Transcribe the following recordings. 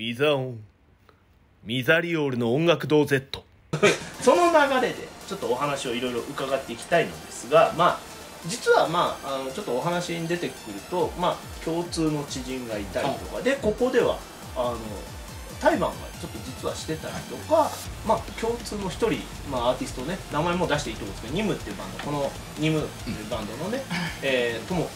ミザオン。ミザリオールの音楽堂 Z その流れでちょっとお話をいろいろ伺っていきたいのですがまあ実はまああのちょっとお話に出てくるとまあ共通の知人がいたりとか。でここではあの対バンがちょっと実はしてたりとか、まあ、共通の一人、まあ、アーティストね名前も出していいと思うんですけどニムっていうバンド。このニムっていうバンドのね、えー、とも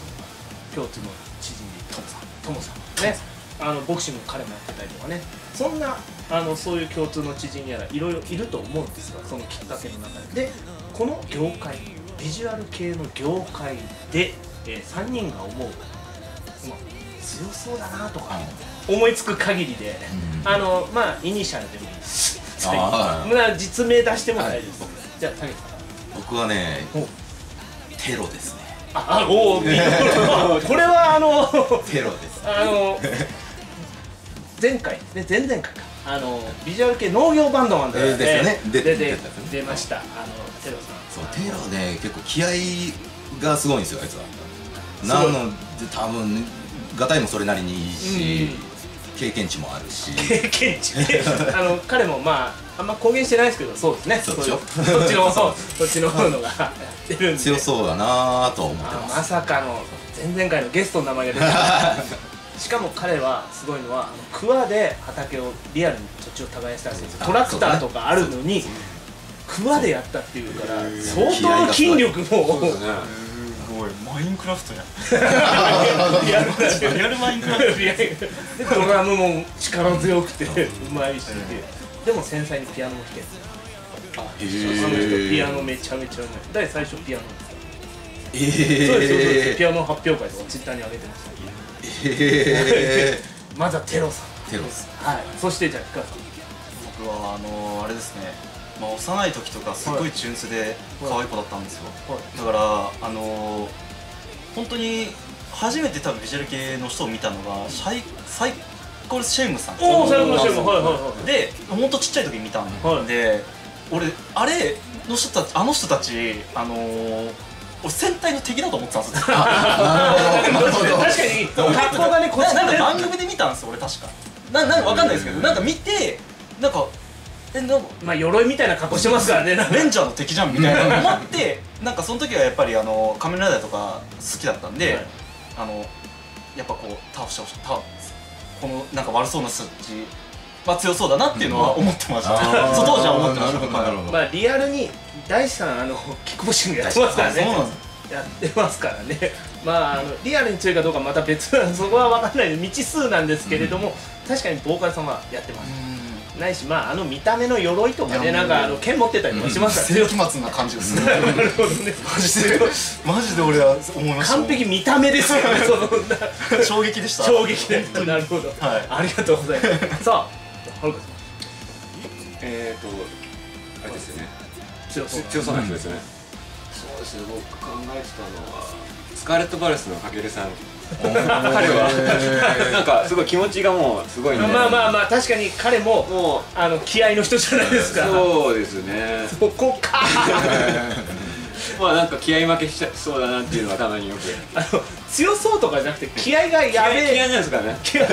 共通の知人でトモさん。トモさんねあのボクシング彼もやってたりとかね。そんなあのそういう共通の知人やらいろいろいると思うんですがそのきっかけの中で。でこの業界ビジュアル系の業界で、えー、3人が思う、まあ、強そうだなとか思いつく限りで、あのまあイニシャルでもいいです。実名出しても大丈夫です、じゃあ僕はねお。テロですね。ああおお これはあのテロです。あの 前回ね前々回か。あのビジュアル系農業バンドマンで、えーですよね。出て出て出ました。あのテロさん。そうテロね結構気合がすごいんですよあいつは。なので多分ガタイもそれなりにいいし、経験値もあるし。経験値。あの彼もまああんま公言してないですけどそうですね。そっちの 方そっちの方のがやってるんで。強そうだなとは思ってあます。まさかの前々回のゲストの名前が出てたしかも彼はすごいのはあの桑で畑をリアルに土地を耕したらしいんですよ。トラクターとかあるのに桑でやったっていうから相当な筋力もすごい。マインクラフトやリアルマインクラフトでドラムも力強くてうまいし。でも繊細にピアノも弾ける。あの人ピアノめちゃめちゃうまい。第最初ピアノえそうですそうですえピアノ発表会とかツイッターに上げてました。えまずはテロさん。ーテロですはい。そしてじゃあ深田さん。僕はあのあれですね。まあ幼い時とかすごい純粋で可愛い子だったんですよ。はい。だからあの本当に初めて多分ビジュアル系の人を見たのがシャイサイコ・ル・シェイムさん。おおサイコ・ル・シェイムはいはいはい。で本当ちっちゃい時に見たんはい。で、俺あれの人たちあの人たちあのー俺戦隊の敵だと思ってたんですよ。なるほど。確かに。格好がねこっちななんか番で組で見たんですよ俺確か。ななんかわかんないですけどなんか見てなんかえなんかまあ鎧みたいな格好してますからね。レンジャーの敵じゃんみたいな思ってなんかその時はやっぱりあの仮面ライダーとか好きだったんで、はい。あのやっぱこう倒してほしい倒このなんか悪そうな人たちは強そうだなっていうのは思ってました、あー。そう当時は思ってまなしたまあリアルに大志さんあのキックボクシングやってますからね。やってますからね。まああのリアルに強いかどうかまた別なそこは分かんないで未知数なんですけれども、確かにボーカルさんはやってます。ないしまああの見た目の鎧とかねなんかあの剣持ってたりもしますから世紀末な感じですねなるほどね。マジでマジで俺は思いました。完璧見た目ですよね。その衝撃でした。衝撃で。なるほど、はい。ありがとうございます。さあはるかさんえーとあれですよね。強そう強そうな人ですよね、そうですね。僕考えてたのはスカーレット・バレスのかけるさん。彼は。なんかすごい気持ちがもうすごいんでまあまあまあ確かに彼ももうあの気合の人じゃないですか。そうですね。そこか まあなんか気合負けしちゃそうだなっていうのはたまによく。あの強そうとかじゃなくて気合がやべえ。気合なんですかね。気合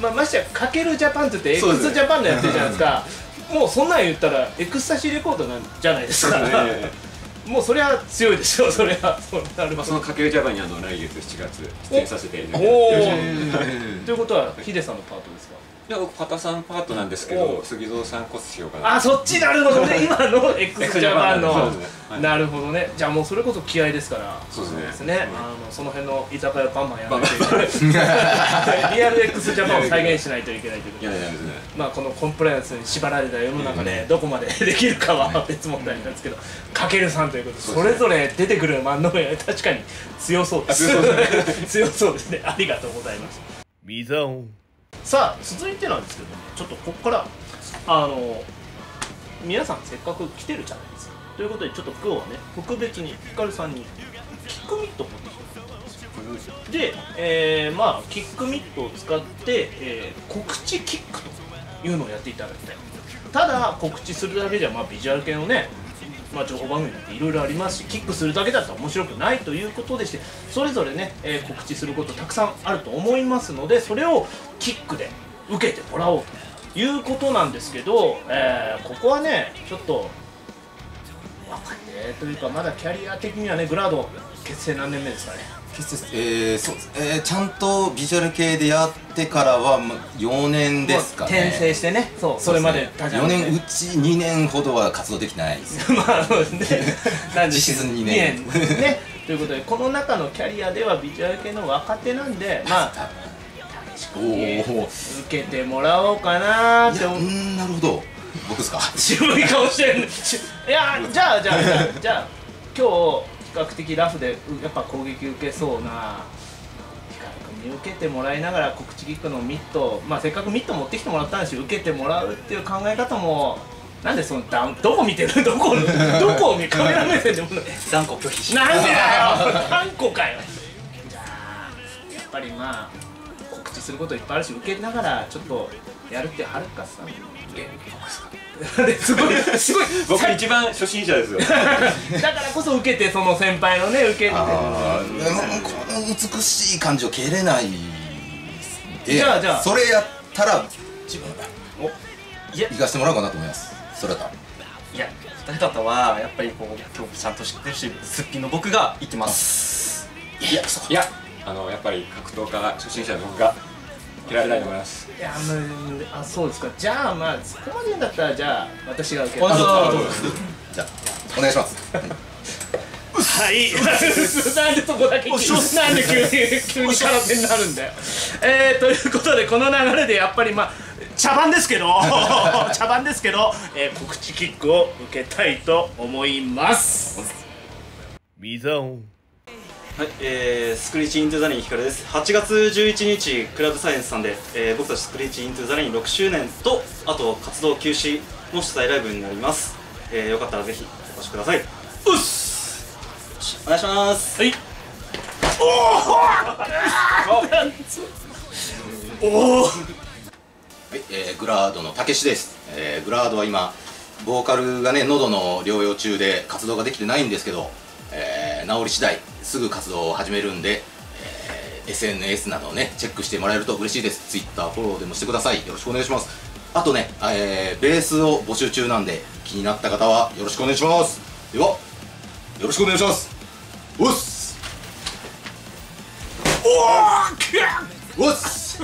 まあましてやかけるジャパンって言ってそうです x ジャパンのやってるじゃないですか。もうそんなん言ったらエクスタシーレコードなんじゃないですか。ね。もうそれは強いですよそれは。そうなるまあそのかけるジャパンにあの来月7月出演させていただきますということはヒデさんのパートですか？いや僕パタさんパートなんですけおど杉蔵さんコスしようかな。あそっちなるほどね。今の x ジャパンの。ねはいなるほどね。じゃあもうそれこそ気合ですから。そうですね。ね、あのその辺の居酒屋バンバンやらないといけないリアル x ジャパンを再現しないといけないということで。いやいやですねまあこのコンプライアンスに縛られた世の中でどこまでできるかは別問題なんですけどかけるさんということでそれぞれ出てくる万能や確かに強そうです。強そう 強そうですね。ありがとうございます。ミザオンさあ続いてなんですけどねちょっとここからあの皆さんせっかく来てるじゃないですか。ということでちょっと今日はね特別にヒカルさんにキックミットを持ってきてもらったんですよで、えーまあキックミットを使って、えー告知キックというのをやっていただきたい。ただ告知するだけじゃ、まあ、ビジュアル系のねまあ、情報番組っていろいろありますしキックするだけだったら面白くないということでしてそれぞれね、えー告知することたくさんあると思いますのでそれをキックで、受けてもらおうということなんですけど、えーここはねちょっと若手というかまだキャリア的にはねグラード結成何年目ですかね。えー、そうえー、ちゃんとビジュアル系でやってからはま4年ですかね。転生してね。そうそれまで。4年うち2年ほどは活動できてない。で すまあそうですね。実質二年。二ね。ということでこの中のキャリアではビジュアル系の若手なんで まあおお受けてもらおうかなーって思う。んなるほど。僕ですか？渋い顔してる。しいやじゃあじゃあじゃあじゃあ今日比較的ラフでうやっぱ攻撃受けそうな光君に受けてもらいながら告知キックのミットまあせっかくミット持ってきてもらったんですし受けてもらうっていう考え方もなんでそのダウンどこ見てる？どこどこを見カメラ目線でも断固拒否しなんでだよ！何個かよ！じゃあやっぱりまあ告知することいっぱいあるし受けながらちょっとやるってはるかさん ですごいすごい。僕一番初心者ですよ。だからこそ受けてその先輩のね受けて。あー。でもこの美しい感じを蹴れないでじゃあじゃあ。それやったら自分がいや。行かせてもらおうかなと思います。それだったら。いや二人方はやっぱりこう今日ちゃんと知ってるしすっぴんの僕が言ってます。いやそういやあのやっぱり格闘家初心者の僕が嫌いたいと思います。いやもうあそうですか。じゃあまあそこまでだったらじゃあ私が受けあそうはじゃあお願いします。い。なんでそこだけ急になんで急に急に空手になるんだよ。えー、ということでこの流れでやっぱりまあ茶番ですけど 茶番ですけど、えー告知キックを受けたいと思います。ビザオンはい、えー、スクリーチイントゥザリンヒカルです。8月11日クラウドサイエンスさんで、えー僕たちスクリーチイントゥザリン6周年とあと活動休止の主催ライブになります、えー、よかったらぜひお越しください。うっす！お願いします。はい。はい、えーグラードのたけしです、えーグラードは今ボーカルがね喉の療養中で活動ができてないんですけど、えー治り次第すぐ活動を始めるんで、えー SNS などをねチェックしてもらえると嬉しいです。Twitter フォローでもしてください。よろしくお願いします。あとね、えーベースを募集中なんで気になった方はよろしくお願いします。ではよろしくお願いします。おっす。おっ。す。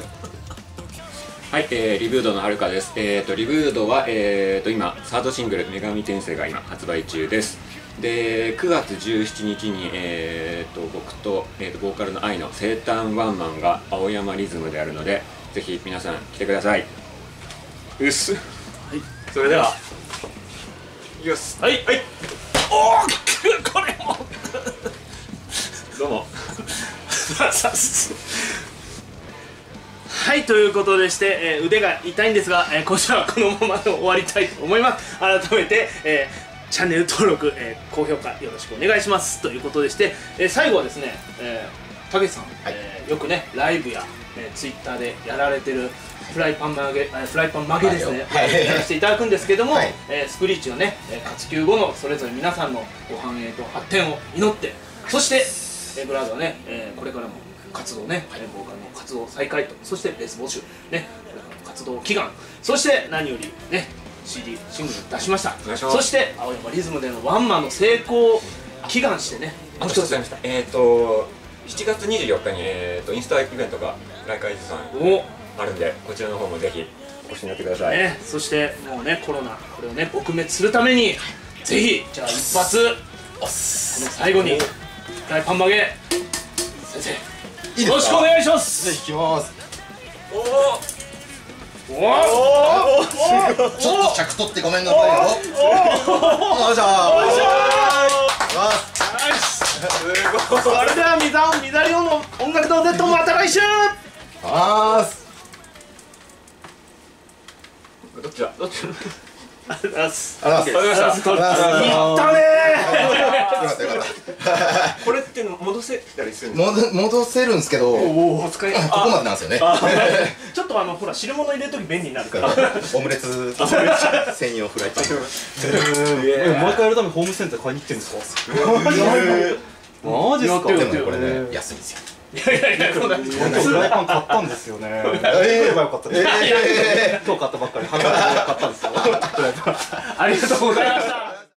はい、えー、リブードのはるかです。えー、とリブードは、えー、と今サードシングル「女神転生」が今発売中です。で9月17日に、えー、と僕と,、えー、とボーカルの愛の生誕ワンマンが青山リズムであるのでぜひ皆さん来てください。うっす。はい、それでは。よし。はいはいおおこれもどうも。はいということでして、えー腕が痛いんですが、えー今週はこのままで終わりたいと思います改めて、えーチャンネル登録、えー高評価よろしくお願いします。ということでして、えー最後はですね、えー、たけしさん、えーよくねライブや、えー、ツイッターでやられてるフライパン曲げ、えーフライパン曲げですね、はい。やらせていただくんですけども、はい。えースクリーチのね、えー活休後のそれぞれ皆さんのご繁栄と発展を祈ってそして、えーブラードはね、えーこれからも活動ね、えーボーカルの活動再開とそしてベース募集ねこれからの活動祈願そして何よりね CD シングル出しました。します。そして青山リズムでのワンマンの成功を祈願してね。あと一つありました。えっ、と7月24日に、えー、とインスタイベントがライカイズさんお。あるんでこちらの方もぜひお越しになってください。ね、そしてもうねコロナこれをね撲滅するためにぜひじゃあ一発この最後にフライパン曲げ。先生よろしくお願いします。じゃあ行きます。おおおおちょっと尺取ってごめんなさいよよいしょそれではミザンミザリオンの音楽堂 Z また来週あーどっちだどっちありがとうございますありがとうございましたいったねよかったよかった これって戻せたりするんです戻戻せるんですけどこお使いこまでなんですよね。ちょっとあのほら汁物入れるとき便利になるから。オムレツ専用フライパン。え毎回やるためホームセンター買いに行ってんですか？マジっすか？でもねこれね安いんですよ。いやいやいやそんな今日フライパン買ったんですよね。えればよかったですえ今日買ったばっかり。半額で買ったんですよ。ありがとうございました